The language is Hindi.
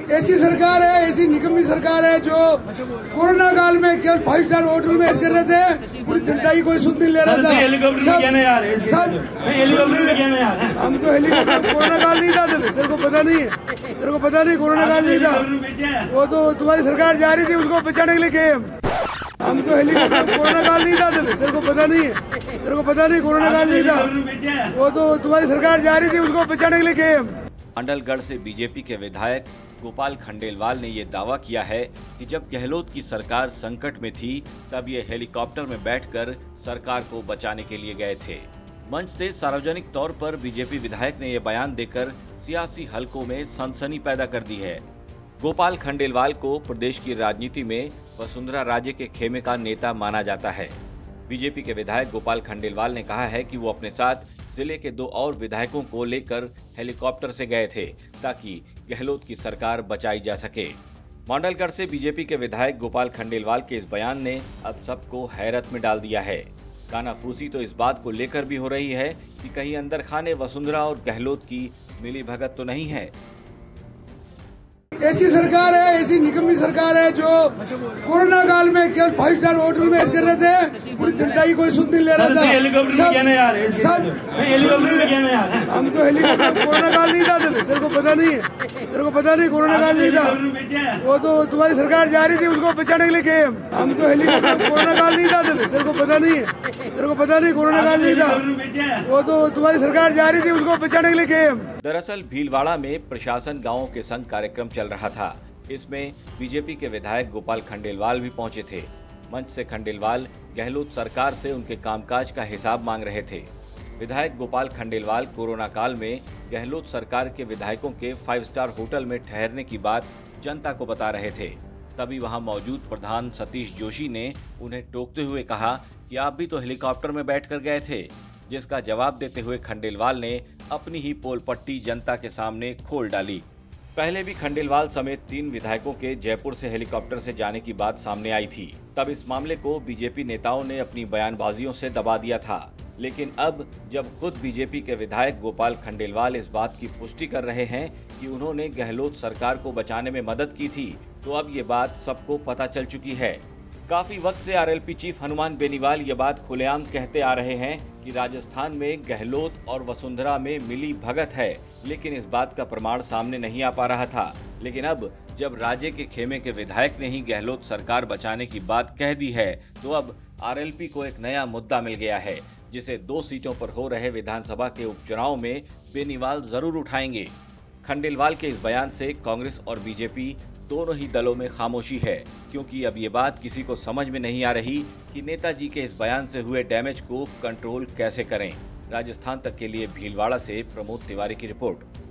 ऐसी सरकार है ऐसी निकम्मी सरकार है जो कोरोना काल में केवल फाइव स्टार होटल में कर रहे थे पूरी जनता की कोई सुध नहीं ले रहा था। सब रहे हम तो हेलीकॉप्टर कोरोना काल नहीं था तेरे को पता नहीं है। तेरे को पता नहीं कोरोना काल नहीं था। है? वो तो तुम्हारी सरकार जा रही थी उसको बचाने के लिए गए हम। हम तो हेलीकॉप्टर कोरोना काल नहीं था तेरे को पता नहीं है। तेरे को पता नहीं कोरोना काल नहीं था। है? वो तो तुम्हारी सरकार जा रही थी उसको बचाने के लिए गए हम। मंडलगढ़ से बीजेपी के विधायक गोपाल खंडेलवाल ने ये दावा किया है कि जब गहलोत की सरकार संकट में थी, तब ये हेलीकॉप्टर में बैठकर सरकार को बचाने के लिए गए थे। मंच से सार्वजनिक तौर पर बीजेपी विधायक ने यह बयान देकर सियासी हलकों में सनसनी पैदा कर दी है। गोपाल खंडेलवाल को प्रदेश की राजनीति में वसुंधरा राजे के खेमे का नेता माना जाता है। बीजेपी के विधायक गोपाल खंडेलवाल ने कहा है कि वो अपने साथ ज़िले के दो और विधायकों को लेकर हेलीकॉप्टर से गए थे ताकि गहलोत की सरकार बचाई जा सके। मंडलगढ़ से बीजेपी के विधायक गोपाल खंडेलवाल के इस बयान ने अब सबको हैरत में डाल दिया है। कानाफूसी तो इस बात को लेकर भी हो रही है कि कहीं अंदर खाने वसुंधरा और गहलोत की मिली भगत तो नहीं है। ऐसी सरकार है ऐसी निकम्मी सरकार है जो कोरोना काल में केवल फाइव स्टार होटल में कर रहे थे की कोई सुध नहीं ले रहा था। हम तो हेलीकॉप्टर कोरोना काल नहीं था तेरे को पता नहीं है। तेरे को पता नहीं कोरोना काल नहीं था। है? वो तो तुम्हारी सरकार जा रही थी उसको बचाने के लिए गए हम हम तो हेलीकॉप्टर कोरोना काल नहीं था तेरे को पता नहीं है। तेरे को पता नहीं कोरोना काल नहीं था। है? वो तो तुम्हारी सरकार जा रही थी उसको बचाने के लिए गए हम दरअसल भीलवाड़ा में प्रशासन गाँवों के संग कार्यक्रम चल रहा था। इसमें बीजेपी के विधायक गोपाल खंडेलवाल भी पहुँचे थे। मंच से खंडेलवाल गहलोत सरकार से उनके कामकाज का हिसाब मांग रहे थे। विधायक गोपाल खंडेलवाल कोरोना काल में गहलोत सरकार के विधायकों के फाइव स्टार होटल में ठहरने की बात जनता को बता रहे थे। तभी वहाँ मौजूद प्रधान सतीश जोशी ने उन्हें टोकते हुए कहा कि आप भी तो हेलीकॉप्टर में बैठकर गए थे, जिसका जवाब देते हुए खंडेलवाल ने अपनी ही पोल पट्टी जनता के सामने खोल डाली। पहले भी खंडेलवाल समेत तीन विधायकों के जयपुर से हेलीकॉप्टर से जाने की बात सामने आई थी। तब इस मामले को बीजेपी नेताओं ने अपनी बयानबाजियों से दबा दिया था। लेकिन अब जब खुद बीजेपी के विधायक गोपाल खंडेलवाल इस बात की पुष्टि कर रहे हैं कि उन्होंने गहलोत सरकार को बचाने में मदद की थी तो अब ये बात सबको पता चल चुकी है। काफ़ी वक्त से आरएलपी चीफ हनुमान बेनीवाल ये बात खुलेआम कहते आ रहे हैं कि राजस्थान में गहलोत और वसुंधरा में मिली भगत है, लेकिन इस बात का प्रमाण सामने नहीं आ पा रहा था। लेकिन अब, जब राज्य के खेमे के विधायक ने ही गहलोत सरकार बचाने की बात कह दी है तो अब आरएलपी को एक नया मुद्दा मिल गया है, जिसे दो सीटों पर हो रहे विधानसभा के उपचुनाव में बेनीवाल ज़रूर उठाएँगे। खंडेलवाल के इस बयान से कांग्रेस और बीजेपी दोनों ही दलों में खामोशी है, क्योंकि अब ये बात किसी को समझ में नहीं आ रही कि नेताजी के इस बयान से हुए डैमेज को कंट्रोल कैसे करें। राजस्थान तक के लिए भीलवाड़ा से प्रमोद तिवारी की रिपोर्ट।